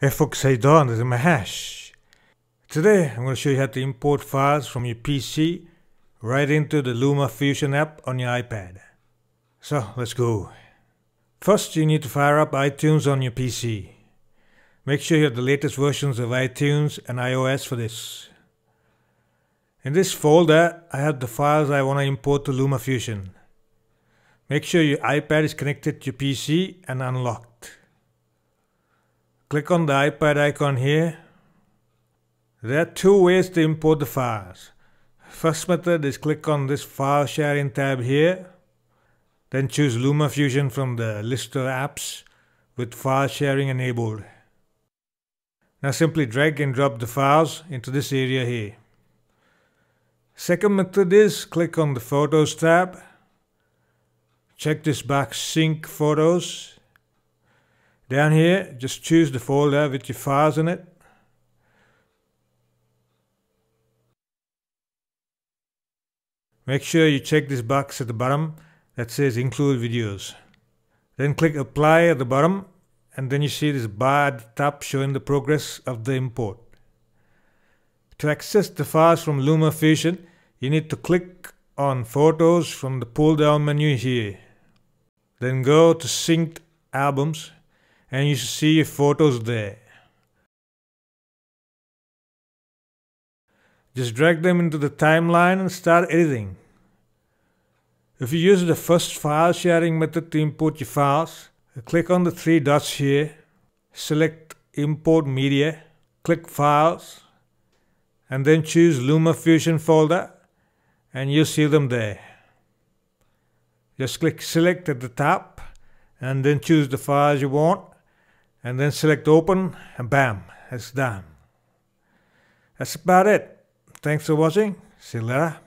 Hey folks, how you doing? This is Mahesh. Today I'm going to show you how to import files from your PC right into the Luma Fusion app on your iPad. So let's go. First you need to fire up iTunes on your PC. Make sure you have the latest versions of iTunes and iOS for this. In this folder I have the files I want to import to Luma Fusion. Make sure your iPad is connected to your PC and unlocked. Click on the iPad icon here. There are two ways to import the files. First method is click on this file sharing tab here. Then choose LumaFusion from the list of apps with file sharing enabled. Now simply drag and drop the files into this area here. Second method is click on the Photos tab. Check this box Sync Photos down here, just choose the folder with your files in it. Make sure you check this box at the bottom that says include videos. Then click apply at the bottom and then you see this bar at the top showing the progress of the import. To access the files from LumaFusion, you need to click on photos from the pull down menu here. Then go to synced albums and you see your photos there. Just drag them into the timeline and start editing. If you use the first file sharing method to import your files, click on the three dots here, select Import Media, click Files, and then choose LumaFusion folder, and you'll see them there. Just click Select at the top, and then choose the files you want, and then select open and bam, it's done. That's about it. Thanks for watching. See you later.